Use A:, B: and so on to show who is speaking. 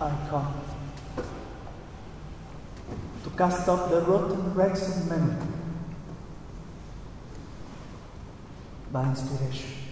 A: icon to cast off the rotten wrecks of memory by inspiration.